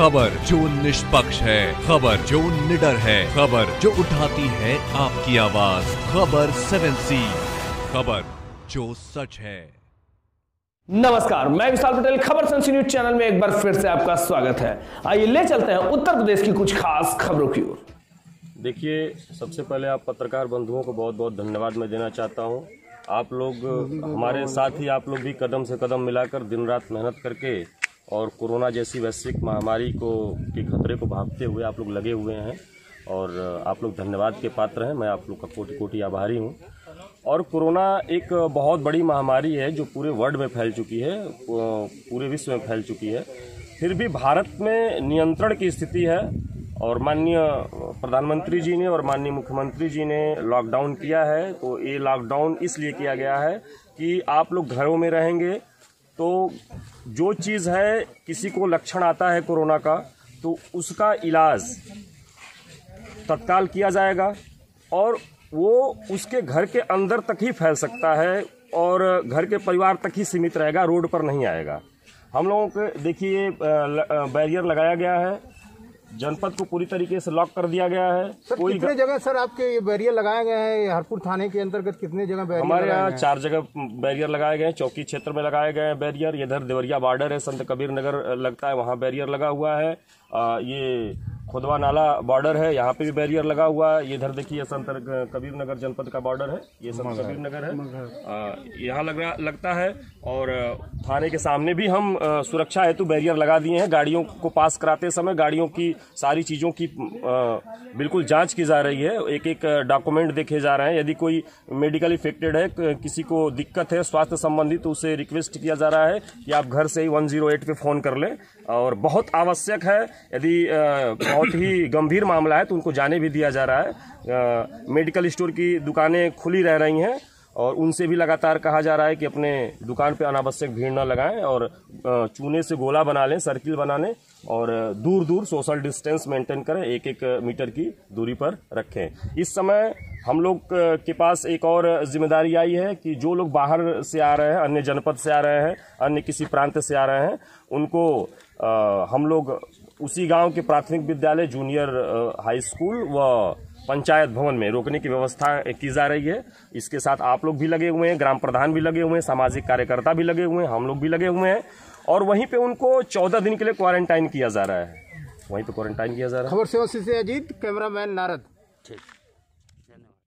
खबर जो निष्पक्ष है खबर जो निडर है खबर जो उठाती है आपकी आवाज़ खबर सेवन सी खबर जो सच है। नमस्कार मैं विशाल पटेल खबर संसी न्यूज़ चैनल में एक बार फिर से आपका स्वागत है। आइए ले चलते हैं उत्तर प्रदेश की कुछ खास खबरों की ओर। देखिए सबसे पहले आप पत्रकार बंधुओं को बहुत बहुत धन्यवाद मैं देना चाहता हूँ। आप लोग हमारे साथ ही आप लोग भी कदम से कदम मिलाकर दिन रात मेहनत करके और कोरोना जैसी वैश्विक महामारी को, के खतरे को भागते हुए आप लोग लगे हुए हैं। और, आप लोग धन्यवाद के पात्र हैं। मैं आप लोग का कोटि कोटि आभारी हूँ। और कोरोना एक बहुत बड़ी महामारी है जो पूरे वर्ल्ड में फैल चुकी है पूरे विश्व में फैल चुकी है। फिर भी भारत में नियंत्रण की स्थिति है और माननीय प्रधानमंत्री जी ने और माननीय मुख्यमंत्री जी ने लॉकडाउन किया है। तो ये लॉकडाउन इसलिए किया गया है कि आप लोग घरों में रहेंगे तो जो चीज़ है, किसी को लक्षण आता है कोरोना का तो उसका इलाज तत्काल किया जाएगा और वो उसके घर के अंदर तक ही फैल सकता है और घर के परिवार तक ही सीमित रहेगा, रोड पर नहीं आएगा। हम लोगों के, देखिए बैरियर लगाया गया है। जनपद को पूरी तरीके से लॉक कर दिया गया है। सर कोई कितने जगह सर आपके ये बैरियर लगाए गए हैं? हरपुर थाने के अंतर्गत कितने जगह बैरियर हमारे यहाँ चार जगह बैरियर लगाए गए हैं। चौकी क्षेत्र में लगाए गए हैं बैरियर। इधर देवरिया बॉर्डर है संत कबीर नगर लगता है वहाँ बैरियर लगा हुआ है। आ, ये खुदवा नाला बॉर्डर है यहाँ पे भी बैरियर लगा हुआ है। ये इधर देखिए संत कबीर नगर जनपद का बॉर्डर है। ये संत कबीर नगर है। यहाँ लग रहा लगता है और थाने के सामने भी हम सुरक्षा हेतु बैरियर लगा दिए हैं। गाड़ियों को पास कराते समय गाड़ियों की सारी चीज़ों की बिल्कुल जाँच की जा रही है। एक एक डॉक्यूमेंट देखे जा रहे हैं। यदि कोई मेडिकल इफेक्टेड है किसी को दिक्कत है स्वास्थ्य संबंधी तो उसे रिक्वेस्ट किया जा रहा है कि आप घर से ही वन पे फ़ोन कर लें। और बहुत आवश्यक है यदि बहुत ही गंभीर मामला है तो उनको जाने भी दिया जा रहा है। मेडिकल स्टोर की दुकानें खुली रह रही हैं और उनसे भी लगातार कहा जा रहा है कि अपने दुकान पे अनावश्यक भीड़ न लगाएँ और चूने से गोला बना लें सर्किल बना लें और दूर दूर सोशल डिस्टेंस मेंटेन करें एक एक मीटर की दूरी पर रखें। इस समय हम लोग के पास एक और ज़िम्मेदारी आई है कि जो लोग बाहर से आ रहे हैं अन्य जनपद से आ रहे हैं अन्य किसी प्रांत से आ रहे हैं उनको आ, हम लोग उसी गाँव के प्राथमिक विद्यालय जूनियर हाई स्कूल व पंचायत भवन में रोकने की व्यवस्था की जा रही है। इसके साथ आप लोग भी लगे हुए हैं ग्राम प्रधान भी लगे हुए हैं सामाजिक कार्यकर्ता भी लगे हुए हैं हम लोग भी लगे हुए हैं और वहीं पे उनको चौदह दिन के लिए क्वारंटाइन किया जा रहा है। वहीं पे क्वारंटाइन किया जा रहा है। खबर सेवा से अजीत कैमरामैन नारद। ठीक।